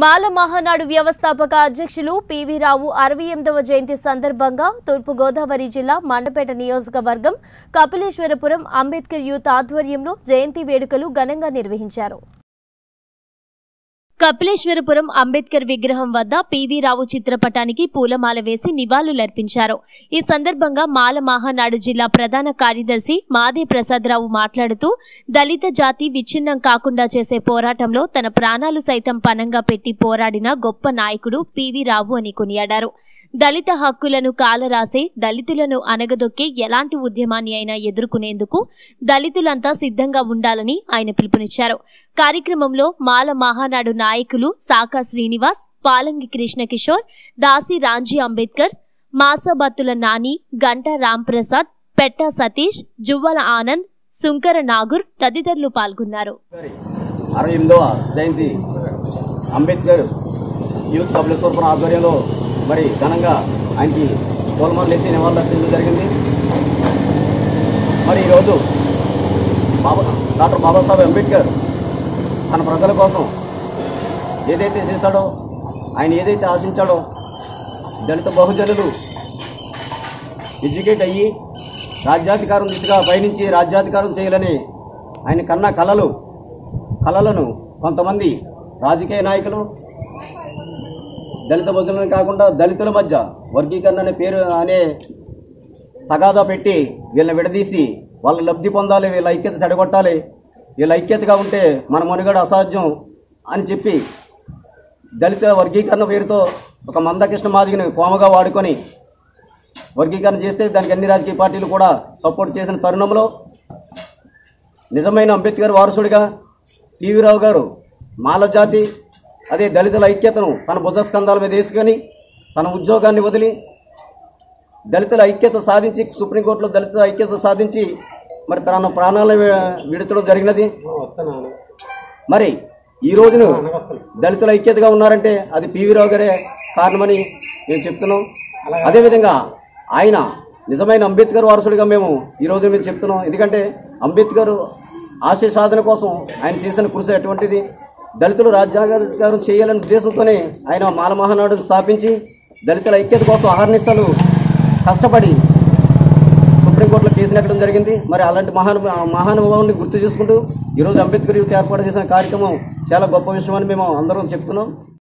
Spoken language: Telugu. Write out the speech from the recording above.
మాల మహానాడు వ్యవస్థాపక అధ్యక్షులు పివి రావు అరవై ఎనిమిదవ జయంతి సందర్భంగా తూర్పుగోదావరి జిల్లా మండపేట నియోజకవర్గం కపిలేశ్వరపురం అంబేద్కర్ యూత్ ఆధ్వర్యంలో జయంతి వేడుకలు ఘనంగా నిర్వహించారు. కపిలేశ్వరపురం అంబేద్కర్ విగ్రహం వద్ద పివి రావు చిత్రపటానికి పూలమాల వేసి నివాళులర్పించారు. ఈ సందర్భంగా మాల మహానాడు జిల్లా ప్రధాన కార్యదర్శి మాదే ప్రసాదరావు మాట్లాడుతూ దళిత జాతి విచ్ఛిన్నం కాకుండా చేసే పోరాటంలో తన ప్రాణాలు సైతం పనంగా పెట్టి పోరాడిన గొప్ప నాయకుడు పివి రావు అని కొనియాడారు. దళిత హక్కులను కాలరాసే దళితులను అనగదొక్కే ఎలాంటి ఉద్యమాన్ని అయినా ఎదుర్కొనేందుకు దళితులంతా సిద్ధంగా ఉండాలని ఆయన పిలుపునిచ్చారు. కార్యక్రమంలో మాల మహానాడు నాయకులు సాకా శ్రీనివాస్ పాలంగి కృష్ణకిషోర్ దాసి రాంజీ అంబేద్కర్ మాసబత్తుల నాని గంటా రాంప్రసాద్ పెట్ట సతీష్ జువ్వల ఆనంద్ సుంకర నాగూర్ తదితరులు పాల్గొన్నారు. అరవై ఎనిమిదవ జయంతి అంబేద్కర్ యూత్ పబ్లిక్ కపిలేశ్వరపురం ఆధ్వర్యంలో మరి ఘనంగా ఆయనకి పూలమాలు నెత్తి నివాళులర్పించడం జరిగింది. మరి ఈరోజు బాబా డాక్టర్ బాబాసాహెబ్ అంబేద్కర్ తన ప్రజల కోసం ఏదైతే చేశాడో ఆయన ఏదైతే ఆశించాడో దళిత బహుజనులు ఎడ్యుకేట్ అయ్యి రాజ్యాధికారం దిశగా పయనించి రాజ్యాధికారం చేయాలని ఆయన కన్న కళలు కళలను కొంతమంది రాజకీయ నాయకులు దళిత బహుజనులు కాకుండా దళితుల మధ్య వర్గీకరణ అనే పేరు అనే తగాదా పెట్టి వీళ్ళని విడదీసి వాళ్ళ లబ్ధి పొందాలి వీళ్ళ ఐక్యత చెడగొట్టాలి వీళ్ళ ఐక్యతగా ఉంటే మన మనుగడ అసాధ్యం అని చెప్పి దళిత వర్గీకరణ పేరుతో ఒక మందకృష్ణ మాదిగని కోమగా వాడుకొని వర్గీకరణ చేస్తే దానికి అన్ని రాజకీయ పార్టీలు కూడా సపోర్ట్ చేసిన తరుణంలో నిజమైన అంబేద్కర్ వారసుడిగా పివి రావు గారు మాల జాతి అదే దళితుల ఐక్యతను తన భుజ స్కంధాల మీద వేసుకొని తన ఉద్యోగాన్ని వదిలి దళితుల ఐక్యత సాధించి సుప్రీంకోర్టులో దళితుల ఐక్యత సాధించి మరి తన ప్రాణాలను విడచడం జరిగినది. మరి ఈ రోజును దళితుల ఐక్యతగా ఉన్నారంటే అది పివి రావు గారే కారణమని మేము చెప్తున్నాం. అదేవిధంగా ఆయన నిజమైన అంబేద్కర్ వారసుడిగా మేము ఈ రోజు మేము చెప్తున్నాం. ఎందుకంటే అంబేద్కర్ ఆశయ సాధన కోసం ఆయన చేసిన కృషి అటువంటిది. దళితులు రాజ్యాంగం చేయాలనే ఉద్దేశంతోనే ఆయన మాల మహానాడును స్థాపించి దళితుల ఐక్యత కోసం అహర్నిశలు కష్టపడి సుప్రీంకోర్టులో కేసు నెక్కడం జరిగింది. మరి అలాంటి మహాను మహానుభావుని గుర్తు చేసుకుంటూ ఈరోజు అంబేద్కర్ యూత్ ఏర్పాటు చేసిన కార్యక్రమం చాలా గొప్ప విషయం అని మేము అందరం చెప్తున్నాం.